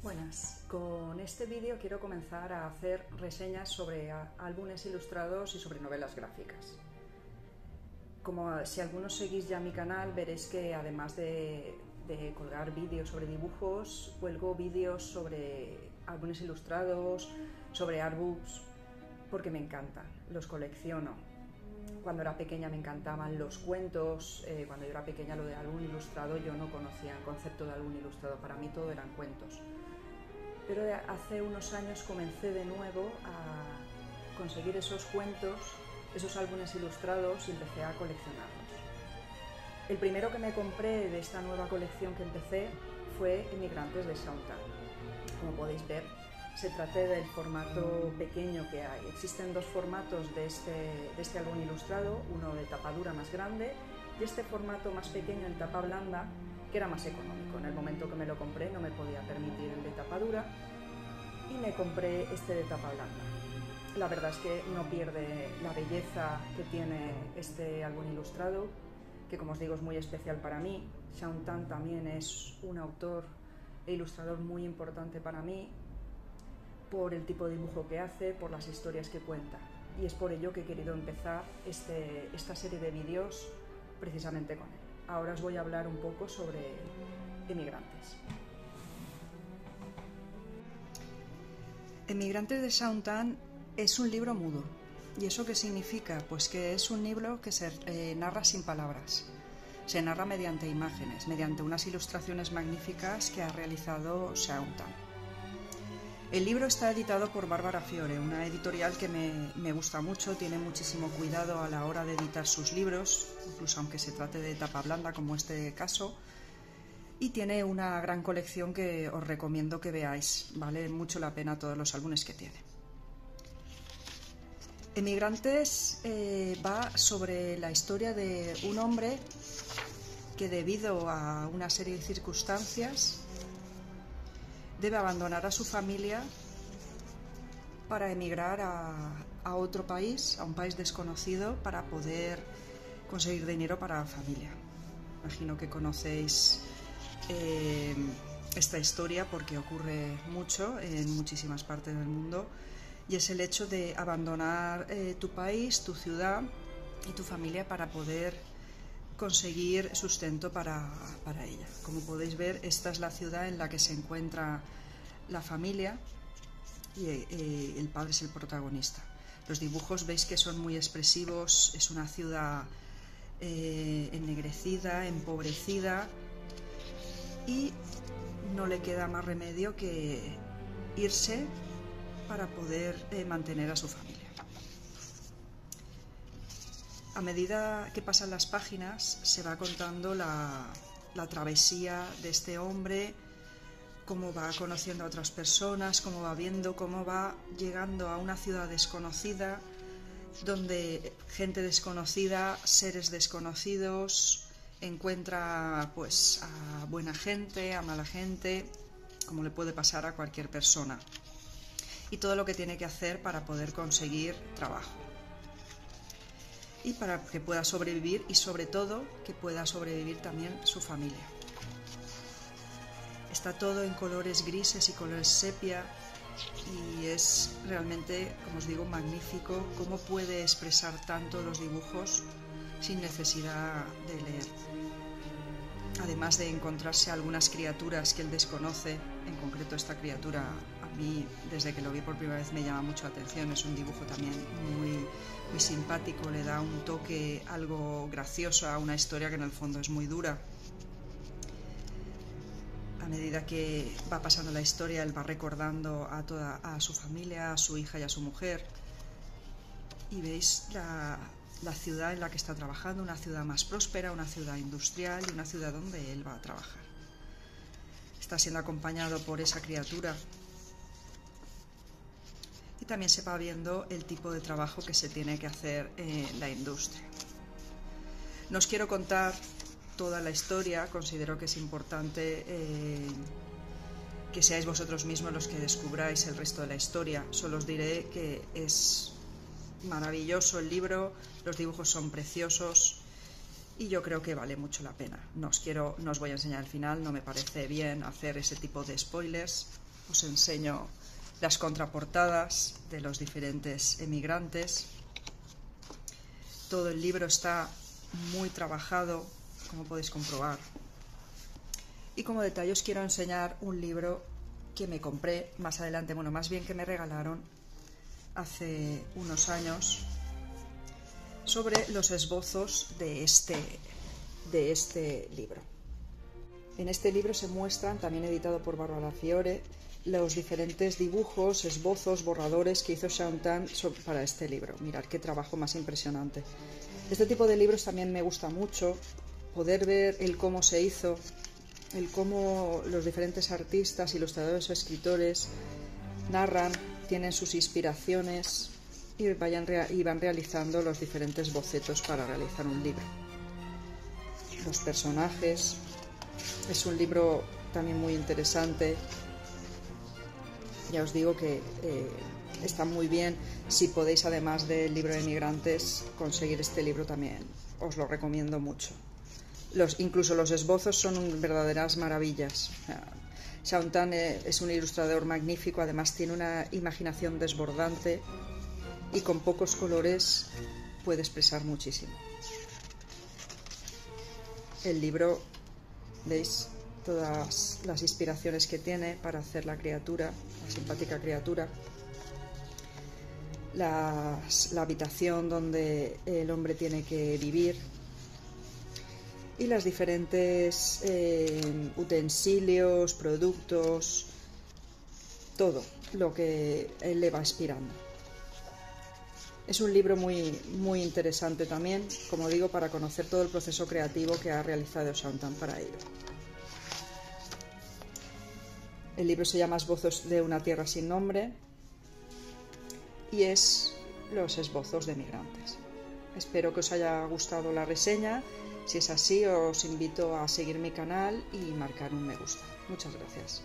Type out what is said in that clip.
Buenas, con este vídeo quiero comenzar a hacer reseñas sobre álbumes ilustrados y sobre novelas gráficas. Como si algunos seguís ya mi canal, veréis que además de, colgar vídeos sobre dibujos, cuelgo vídeos sobre álbumes ilustrados, sobre artbooks, porque me encantan, los colecciono. Cuando era pequeña me encantaban los cuentos, eh, cuando yo era pequeña lo de álbum ilustrado yo no conocía el concepto de álbum ilustrado, para mí todo eran cuentos pero hace unos años comencé de nuevo a conseguir esos cuentos, esos álbumes ilustrados y empecé a coleccionarlos. El primero que me compré de esta nueva colección que empecé fue Emigrantes de Soundtown. Como podéis ver, se trata del formato pequeño que hay. Existen dos formatos de este, este álbum ilustrado, uno de tapa dura más grande y este formato más pequeño en tapa blanda que era más económico. En el momento que me lo compré no me podía permitir el de tapa dura y me compré este de tapa blanda. La verdad es que no pierde la belleza que tiene este álbum ilustrado, que como os digo es muy especial para mí. Shaun Tan también es un autor e ilustrador muy importante para mí por el tipo de dibujo que hace, por las historias que cuenta. Y es por ello que he querido empezar este, esta serie de vídeos precisamente con él. Ahora os voy a hablar un poco sobre emigrantes. Emigrantes de Shauntan es un libro mudo. ¿Y eso qué significa? Pues que es un libro que se eh, narra sin palabras. Se narra mediante imágenes, mediante unas ilustraciones magníficas que ha realizado Shauntan. El libro está editado por Bárbara Fiore, una editorial que me, gusta mucho, tiene muchísimo cuidado a la hora de editar sus libros, incluso aunque se trate de tapa blanda como este caso, y tiene una gran colección que os recomiendo que veáis, vale mucho la pena todos los álbumes que tiene. Emigrantes eh, va sobre la historia de un hombre que debido a una serie de circunstancias debe abandonar a su familia para emigrar a, otro país, a un país desconocido, para poder conseguir dinero para la familia. Imagino que conocéis eh, esta historia porque ocurre mucho en muchísimas partes del mundo y es el hecho de abandonar eh, tu país, tu ciudad y tu familia para poder conseguir sustento para, ella. Como podéis ver, esta es la ciudad en la que se encuentra la familia y eh, el padre es el protagonista. Los dibujos veis que son muy expresivos, es una ciudad eh, ennegrecida, empobrecida y no le queda más remedio que irse para poder eh, mantener a su familia. A medida que pasan las páginas se va contando la, travesía de este hombre, cómo va conociendo a otras personas, cómo va viendo, cómo va llegando a una ciudad desconocida, donde gente desconocida, seres desconocidos, encuentra pues a buena gente, a mala gente, como le puede pasar a cualquier persona. Y todo lo que tiene que hacer para poder conseguir trabajo y para que pueda sobrevivir y sobre todo que pueda sobrevivir también su familia. Está todo en colores grises y colores sepia y es realmente, como os digo, magnífico cómo puede expresar tanto los dibujos sin necesidad de leer. Además de encontrarse algunas criaturas que él desconoce, en concreto esta criatura mí desde que lo vi por primera vez me llama mucho la atención, es un dibujo también muy muy simpático, le da un toque algo gracioso a una historia que en el fondo es muy dura. A medida que va pasando la historia, él va recordando a toda a su familia, a su hija y a su mujer. Y veis la, la ciudad en la que está trabajando, una ciudad más próspera, una ciudad industrial y una ciudad donde él va a trabajar. Está siendo acompañado por esa criatura también se va viendo el tipo de trabajo que se tiene que hacer en la industria. No os quiero contar toda la historia, considero que es importante eh, que seáis vosotros mismos los que descubráis el resto de la historia. Solo os diré que es maravilloso el libro, los dibujos son preciosos y yo creo que vale mucho la pena. No os, quiero, no os voy a enseñar el final, no me parece bien hacer ese tipo de spoilers os enseño las contraportadas de los diferentes emigrantes. Todo el libro está muy trabajado, como podéis comprobar. Y como detalle os quiero enseñar un libro que me compré más adelante, bueno, más bien que me regalaron hace unos años sobre los esbozos de este, de este libro. En este libro se muestran, también editado por Barbara Fiore, los diferentes dibujos, esbozos, borradores que hizo Tan para este libro. Mirad qué trabajo más impresionante. Este tipo de libros también me gusta mucho, poder ver el cómo se hizo, el cómo los diferentes artistas, ilustradores o escritores narran, tienen sus inspiraciones y, vayan, y van realizando los diferentes bocetos para realizar un libro. Los personajes. Es un libro también muy interesante. Ya os digo que eh, está muy bien. Si podéis, además del libro de migrantes, conseguir este libro también, os lo recomiendo mucho. Incluso los esbozos son verdaderas maravillas. Tan eh, es un ilustrador magnífico, además tiene una imaginación desbordante y con pocos colores puede expresar muchísimo. El libro, veis todas las inspiraciones que tiene para hacer la criatura, la simpática criatura. la habitación donde el hombre tiene que vivir, y las diferentes eh, utensilios, productos, todo lo que él le va inspirando. Es un libro muy, muy interesante también, como digo, para conocer todo el proceso creativo que ha realizado Shantan para ello. El libro se llama Esbozos de una tierra sin nombre y es los esbozos de migrantes. Espero que os haya gustado la reseña si es así, os invito a seguir mi canal y marcar un me gusta. Muchas gracias.